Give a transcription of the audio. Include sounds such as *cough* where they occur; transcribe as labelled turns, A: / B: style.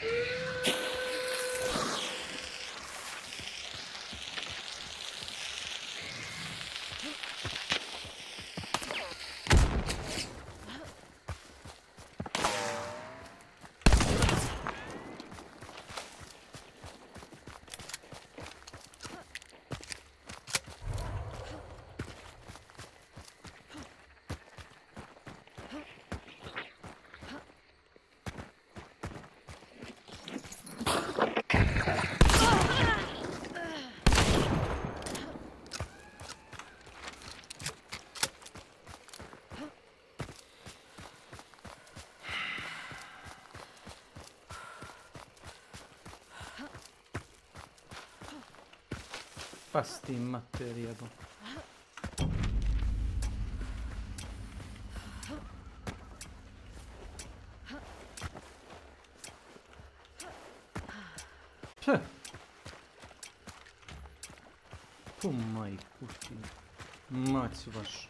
A: Mm-hmm. *laughs* materia tu. Cioè. Tu mai kurti. Mać wasz.